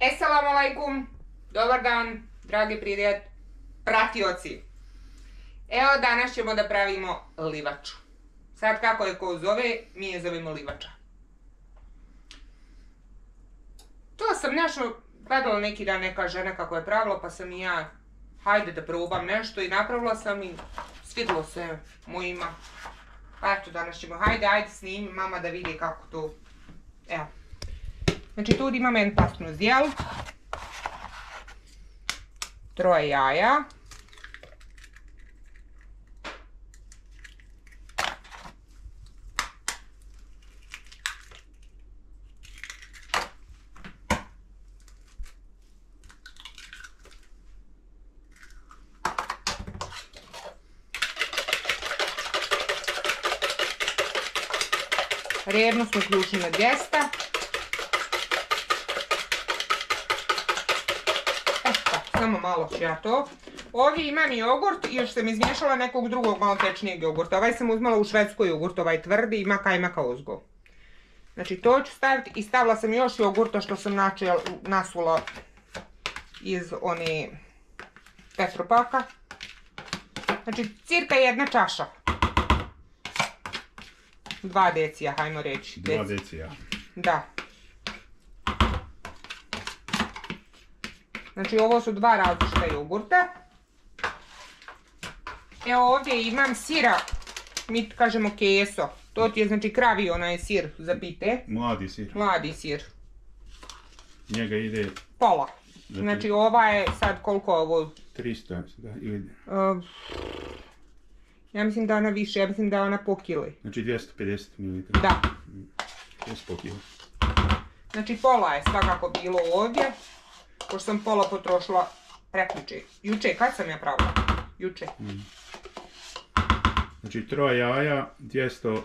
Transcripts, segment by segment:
Assalamu alaikum, dobar dan, dragi prijatelj, pratioci. Evo danas ćemo da pravimo livaču. Sad kako je ko zove, mi je zovemo livača. To sam nešto gledala neki dan neka žena kako je pravila, pa sam i ja, hajde da probam nešto i napravila sam i svidlo se mojima. Pa eto, danas ćemo, hajde, hajde snimi mama da vidi kako to, evo. Znači tu imam jedan pastnu zdjel, troje jaja, Revno smo uključili na 200. samo malo ću ja to. Ovdje imam jogurt i još sam izmiješala nekog drugog malo tečnijeg jogurta. Ovaj sam uzmala u švedskoj jogurt, ovaj tvrdi, ima kajmaka ozgo. Znači to ću staviti i stavila sam još jogurta što sam nasula iz one petropaka. Znači cirka jedna čaša. Dva decija, hajmo reći. Dva decija. Da. Znači ovo su dva različita jogurta. Evo ovdje imam sira, mi kažemo keso. To ti je znači kravi onaj sir za pite. Mladi sir. Mladi sir. Njega ide... Pola. Znači ova je sad koliko ovo? 300, da, ili... Ja mislim da ona više, ja mislim da je ona po kili. Znači 250 ml. Da. 200 kg. Znači pola je svakako bilo ovdje. Pošto sam pola potrošila prekjuče. Juče, kad sam ja pravila? Juče. Mm. Znači troje jaja, 200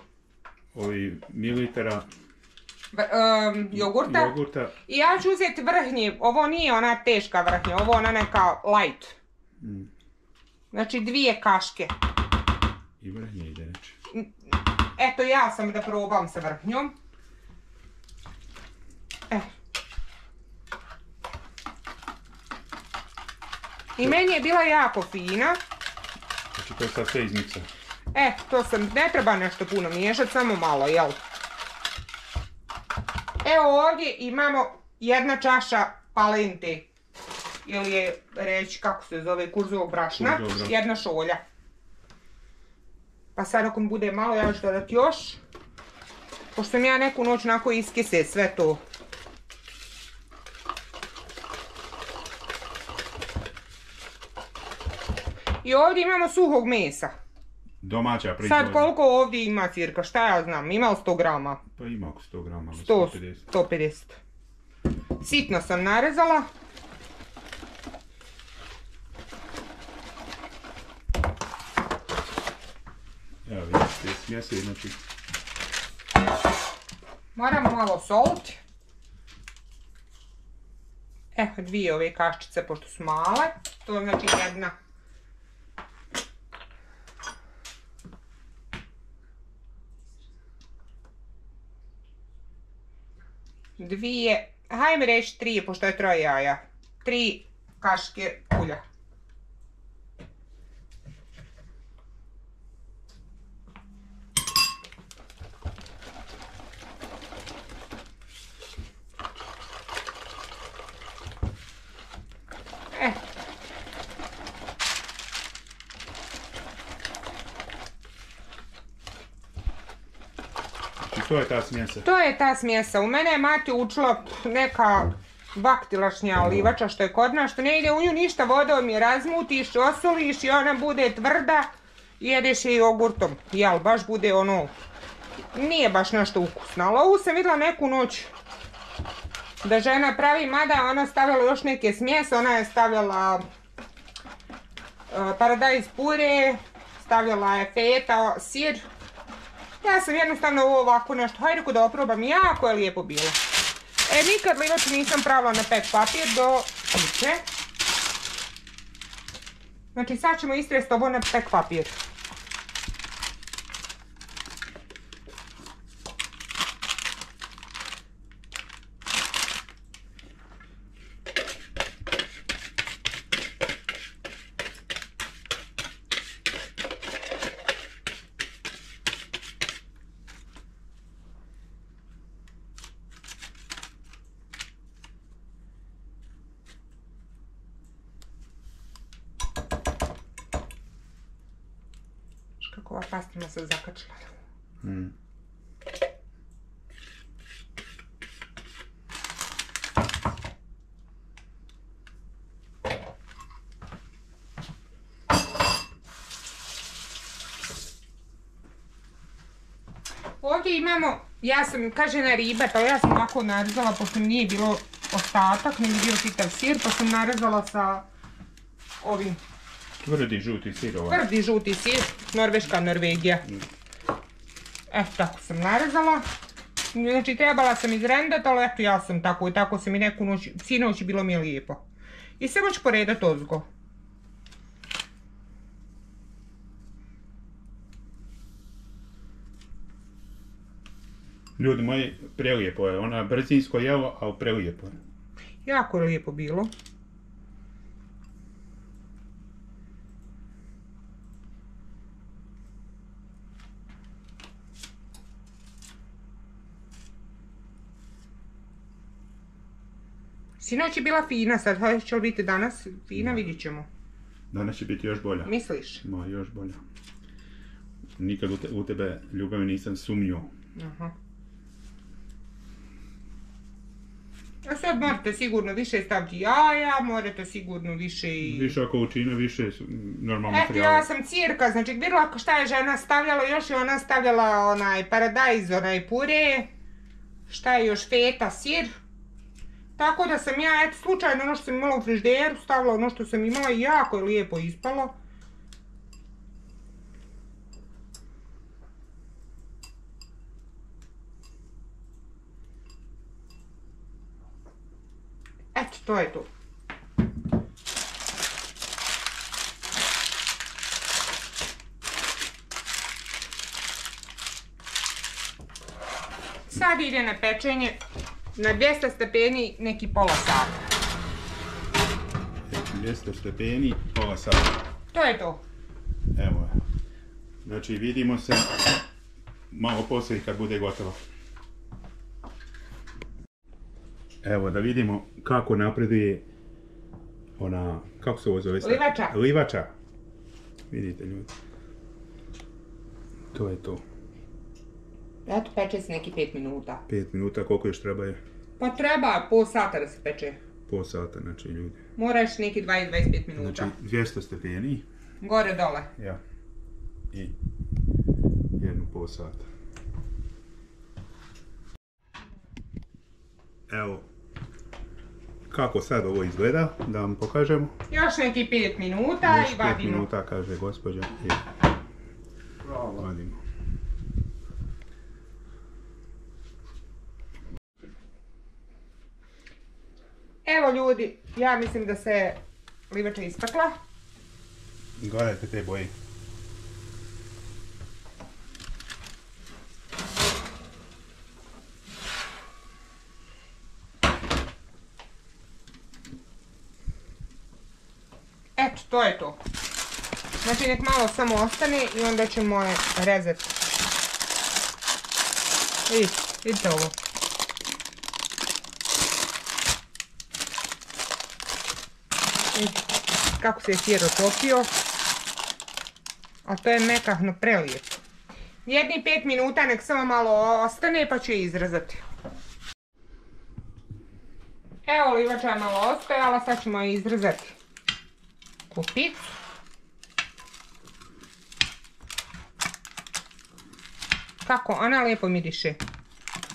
ovi mililitara um, jogurta. jogurta. I ja ću uzeti vrhnji, ovo nije ona teška vrhnja, ovo ona neka light. Mm. Znači dvije kaške. I vrhnje ide reći. Eto ja sam da probam sa vrhnjom. E. I meni je bila jako fina. Znači to je sad sve. E, to sam, ne treba nešto puno miješati, samo malo, jel? Evo ovdje imamo jedna čaša palente. Ili je reći kako se zove, kurzovog brašna. Jedna šolja. Pa sad ako mi bude malo, ja ću dodati još. Pošto sam ja neku noć onako iskise sve to. I ovdje imamo suhog mesa. Domaća proizvodnja. Sad koliko ovdje ima cirka, šta ja znam, ima li 100 grama? Pa ima oko 100 grama, 100, 150. Sitno sam narezala. Evo vidite, smjese znači... Moramo malo soliti. Evo dvije ove kaščice pošto su male. To je znači jedna. Dvije, hajme reći tri, pošto je troje jaja. Tri kaške ulja. To je ta smjesa? To je ta smjesa. U mene je mati učila neka vaktilašnja olivača što je kod nas, što ne ide u nju ništa vodom je razmutiš, osoliš i ona bude tvrda, jedeš je jogurtom, jel, baš bude ono, nije baš nešto ukusno, ali ovu sam vidjela neku noć da žena pravi, mada ona stavila još neke smjese, ona je stavljala paradajz pure, stavljala je feta, sir, ja sam jednostavno ovo ovako nešto, hajde da oprobam, jako je lijepo bilo. E, nikad livaču nisam pravila na pet papir do juče. Znači sad ćemo istresti ovo na pek papir. Pastrma se zakačila. Mm. Ovdje imamo, ja sam, kaže na ribet, ali ja sam ovako narezala, pošto nije bilo ostatak, nije bio čitav sir, pa sam narezala sa ovim Tvrdi žuti sir ovaj. tvrdi žuti sir, Norveška, Norvegija. Eto, tako sam narezala. Znači, trebala sam izrendat, ali eto, ja sam tako i tako sam i neku noć, sinoć bilo mi je lijepo. I samo ću poredat ozgo. Ljudi moji, prelijepo je. Ona brzinsko jelo, ali prelijepo je. Jako je lijepo bilo. Sinoć je bila fina, sad hoće li biti danas fina, vidit ćemo. Danas će biti još bolja. Misliš? Ma, još bolja. Nikad u, te- u tebe ljubavi nisam sumnio. Aha. A sad morate sigurno više staviti jaja, morate sigurno više i... Više količine, više su- normalno Eto, ja sam cirka, znači vidjela šta je žena stavljala, još je ona stavljala onaj paradajz, onaj pure, šta je još feta, sir. Tako da sam ja, eto, slučajno ono što sam imala u frižderu, stavila ono što sam imala i jako je lijepo ispalo. Eto, to je to. Sad ide na pečenje na 200 stepeni neki pola sata. 200 stepeni, pola sata. To je to. Evo. Znači vidimo se malo poslije kad bude gotovo. Evo da vidimo kako napreduje ona, kako se ovo zove? Livača. Livača. Vidite ljudi. To je to. Eto, peče se neki 5 minuta. 5 minuta, koliko još treba je? Pa treba pol sata da se peče. Pol sata, znači ljudi. Moraš neki 20-25 minuta. Znači 200 stepeni, Gore dole. ja. I jednu pol sata. Evo, kako sad ovo izgleda, da vam pokažemo. Još neki 5 minuta Još i vadimo. minuta, kaže gospođa. I vadimo. Evo ljudi, ja mislim da se livača ispekla. Gledajte te boje. Eto, to je to. Znači, nek malo samo ostane i onda ćemo je rezati. Vidite, vidite ovo. Kako se je sir otopio. A to je mekahno prelijepo. Jedni pet minuta nek samo malo ostane pa ću je izrezati. Evo livača je malo ostajala, sad ćemo je izrezati. Kupicu. Kako? Ona lijepo miriše.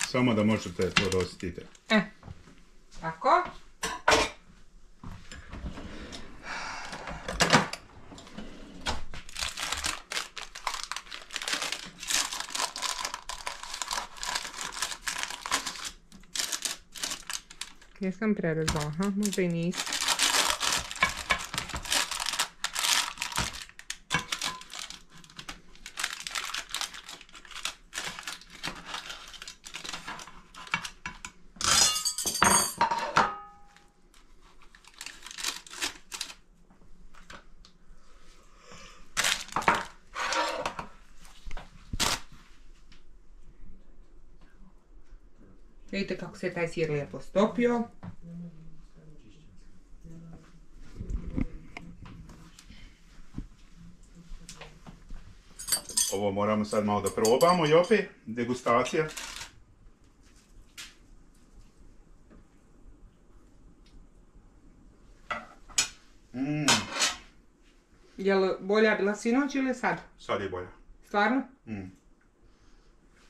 Samo da možete to da osjetite. E. Tako. Jesam prerezala, aha, možda i Vidite kako se taj sir lijepo stopio. Ovo moramo sad malo da probamo i opet degustacija. Mm, Jel bolja bila sinoć ili sad? sad je bolja. Stvarno? Mm.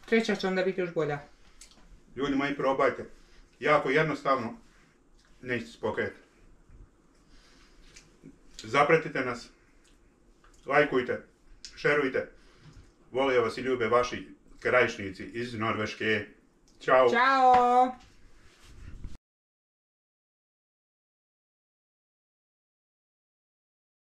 Treća će onda biti još bolja. Ljudi moji, probajte. Jako jednostavno, nećete spokajati. Zapratite nas, lajkujte, šerujte. Vole vas i ljube vaši krajišnici iz Norveške. Ćao! Ćao!